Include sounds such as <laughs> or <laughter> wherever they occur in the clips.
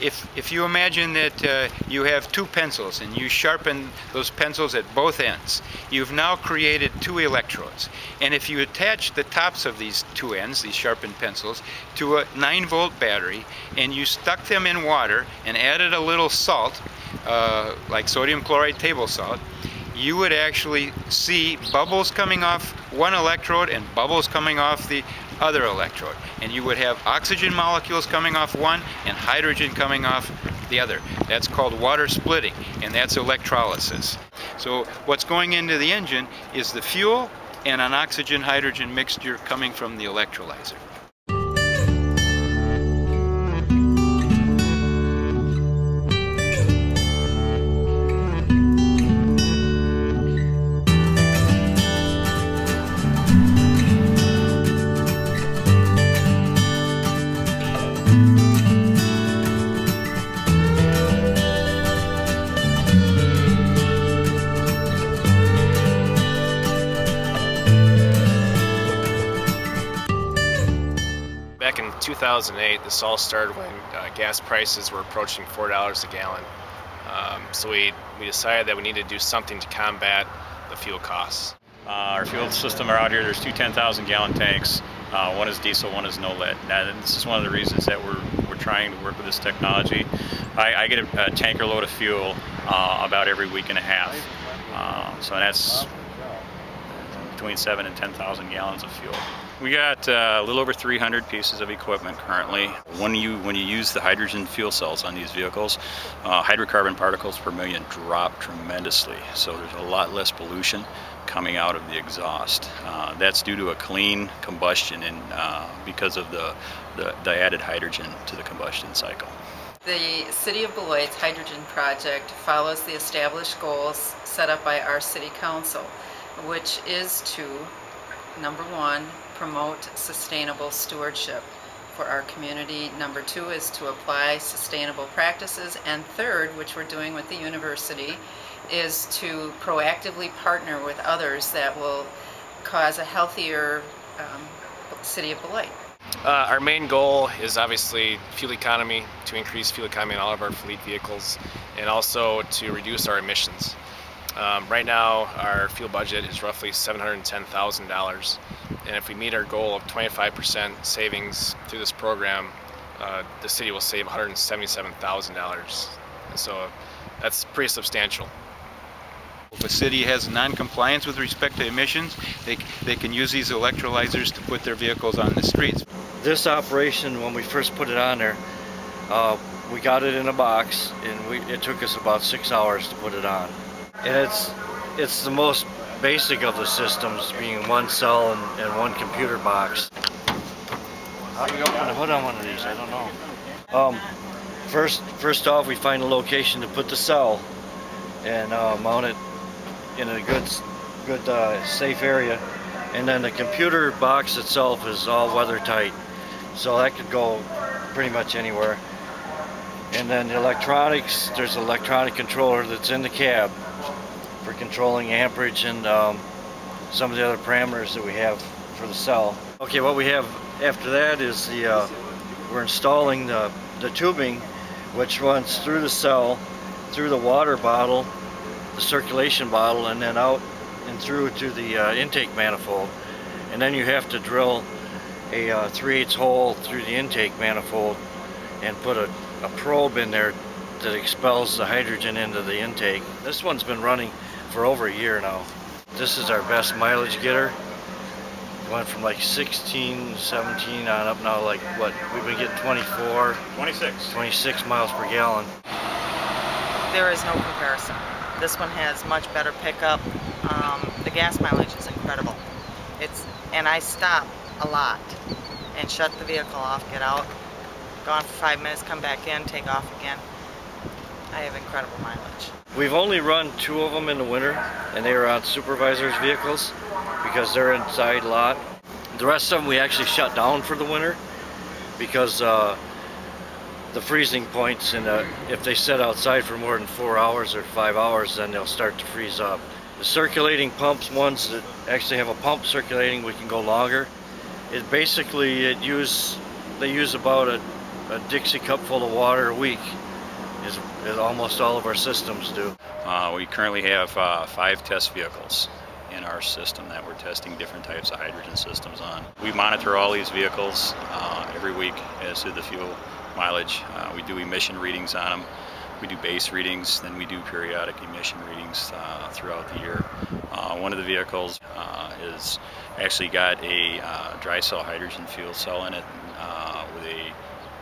if, if you imagine that uh, you have two pencils and you sharpen those pencils at both ends, you've now created two electrodes. And if you attach the tops of these two ends, these sharpened pencils, to a 9 volt battery and you stuck them in water and added a little salt, uh, like sodium chloride table salt, you would actually see bubbles coming off one electrode and bubbles coming off the other electrode. And you would have oxygen molecules coming off one and hydrogen coming off the other. That's called water splitting, and that's electrolysis. So what's going into the engine is the fuel and an oxygen-hydrogen mixture coming from the electrolyzer. Back in 2008, this all started when uh, gas prices were approaching $4 a gallon. Um, so we, we decided that we needed to do something to combat the fuel costs. Uh, our fuel system are out here. There's two 10,000 gallon tanks. Uh, one is diesel, one is no lead. And this is one of the reasons that we're, we're trying to work with this technology. I, I get a, a, tanker load of fuel uh, about every week and a half. Uh, so that's between seven and 10,000 gallons of fuel. We got uh, a little over 300 pieces of equipment currently. When you when you use the hydrogen fuel cells on these vehicles, uh, hydrocarbon particles per million drop tremendously. So there's a lot less pollution coming out of the exhaust. Uh, that's due to a clean combustion and uh, because of the, the, the added hydrogen to the combustion cycle. The City of Beloit's hydrogen project follows the established goals set up by our City Council, which is to, number one, promote sustainable stewardship for our community. Number two is to apply sustainable practices. And third, which we're doing with the university, is to proactively partner with others that will cause a healthier um, city of Beloit. Uh, our main goal is obviously fuel economy, to increase fuel economy in all of our fleet vehicles, and also to reduce our emissions. Um, right now, our fuel budget is roughly $710,000, and if we meet our goal of 25% savings through this program, uh, the city will save $177,000. So that's pretty substantial. If a city has non-compliance with respect to emissions, they, they can use these electrolyzers to put their vehicles on the streets. This operation, when we first put it on there, uh, we got it in a box and we, it took us about six hours to put it on. And it's, it's the most basic of the systems, being one cell and, and one computer box. How do you open the hood on one of these? I don't know. Um, first, first off, we find a location to put the cell and uh, mount it in a good, good uh, safe area. And then the computer box itself is all weather tight, so that could go pretty much anywhere. And then the electronics, there's an electronic controller that's in the cab controlling amperage and um, some of the other parameters that we have for the cell. Okay, what we have after that is the, uh, we're installing the, the tubing which runs through the cell, through the water bottle, the circulation bottle, and then out and through to the uh, intake manifold. And then you have to drill a uh, 3 8 hole through the intake manifold and put a, a probe in there that expels the hydrogen into the intake. This one's been running for over a year now. This is our best mileage getter. Went from like 16, 17 on up now like what, we've been getting 24, 26. 26 miles per gallon. There is no comparison. This one has much better pickup. Um, the gas mileage is incredible. It's and I stop a lot and shut the vehicle off, get out, gone for five minutes, come back in, take off again. I have incredible mileage. We've only run two of them in the winter, and they were on supervisors' vehicles because they're inside a lot. The rest of them we actually shut down for the winter because uh, the freezing points, and uh, if they sit outside for more than four hours or five hours, then they'll start to freeze up. The circulating pumps, ones that actually have a pump circulating, we can go longer. It basically, it use, they use about a a Dixie cup full of water a week, as, as almost all of our systems do. Uh, we currently have uh, five test vehicles in our system that we're testing different types of hydrogen systems on. We monitor all these vehicles uh, every week as to the fuel mileage. Uh, we do emission readings on them. We do base readings, then we do periodic emission readings uh, throughout the year. Uh, one of the vehicles is actually got a dry cell hydrogen fuel cell in it with a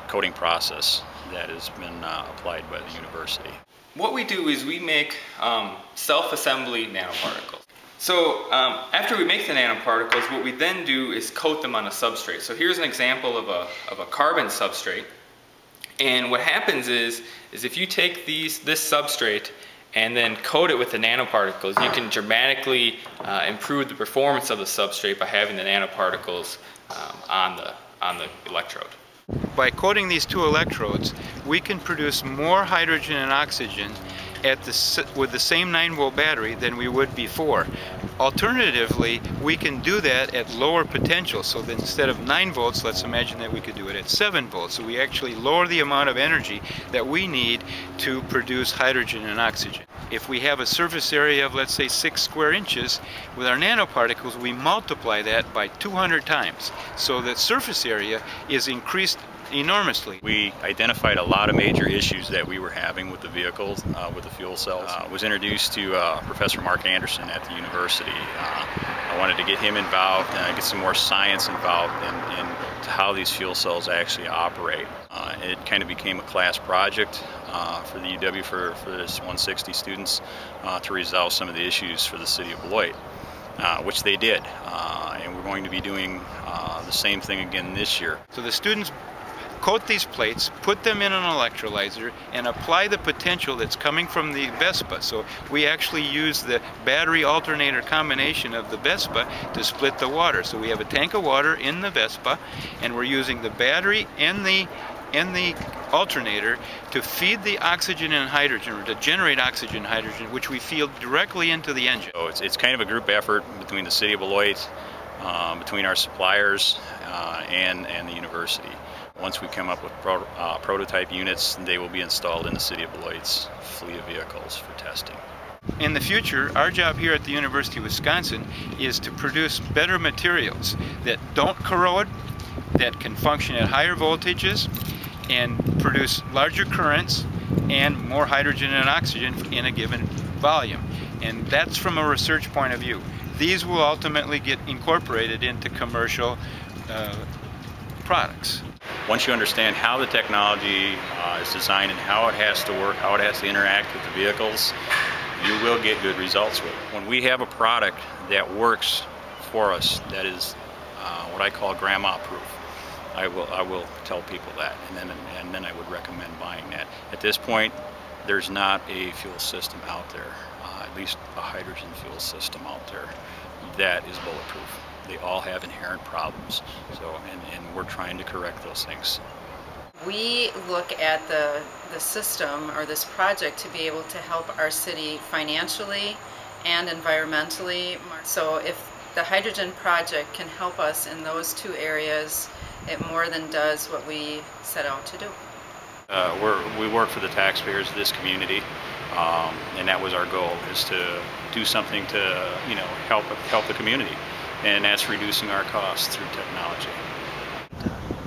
coating process that has been applied by the university. What we do is we make um, self-assembly nanoparticles. So um, after we make the nanoparticles, what we then do is coat them on a substrate. So here's an example of a, of a carbon substrate. And what happens is, is if you take these, this substrate and then coat it with the nanoparticles, you can dramatically uh, improve the performance of the substrate by having the nanoparticles um, on, the, on the electrode. By coating these two electrodes, we can produce more hydrogen and oxygen at the, with the same 9 volt battery than we would before. Alternatively, we can do that at lower potential. So that instead of 9 volts, let's imagine that we could do it at 7 volts. So we actually lower the amount of energy that we need to produce hydrogen and oxygen. If we have a surface area of, let's say, 6 square inches, with our nanoparticles, we multiply that by 200 times. So that surface area is increased enormously. We identified a lot of major issues that we were having with the vehicles, uh, with the fuel cells. Uh, was introduced to uh, Professor Marc Anderson at the university. Uh, I wanted to get him involved and get some more science involved in, in how these fuel cells actually operate. Uh, it kind of became a class project uh, for the UW for, for this 160 students to resolve some of the issues for the city of Beloit. Uh, which they did. Uh, and we're going to be doing uh, the same thing again this year. So the students coat these plates, put them in an electrolyzer, and apply the potential that's coming from the Vespa. So we actually use the battery alternator combination of the Vespa to split the water. So we have a tank of water in the Vespa, and we're using the battery and the and the alternator to feed the oxygen and hydrogen, or to generate oxygen and hydrogen, which we feed directly into the engine. So it's, it's kind of a group effort between the City of Beloit, um, between our suppliers, uh, and, and the university. Once we come up with pro uh, prototype units, they will be installed in the City of Beloit's fleet of vehicles for testing. In the future, our job here at the University of Wisconsin is to produce better materials that don't corrode, that can function at higher voltages, and produce larger currents and more hydrogen and oxygen in a given volume. And that's from a research point of view. These will ultimately get incorporated into commercial uh, products. Once you understand how the technology uh, is designed and how it has to work, how it has to interact with the vehicles, you will get good results with it. When we have a product that works for us, that is uh, what I call grandma proof, I will, I will tell people that, and then, and then I would recommend buying that. At this point, there's not a fuel system out there, uh, at least a hydrogen fuel system out there, that is bulletproof they all have inherent problems. So, and, and we're trying to correct those things. We look at the, the system or this project to be able to help our city financially and environmentally. So if the hydrogen project can help us in those two areas, it more than does what we set out to do. Uh, we're, we work for the taxpayers of this community, um, and that was our goal, is to do something to, you know, help help the community and that's reducing our costs through technology.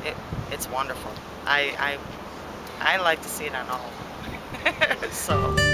It, it's wonderful. I, I, I like to see it on all. <laughs> so.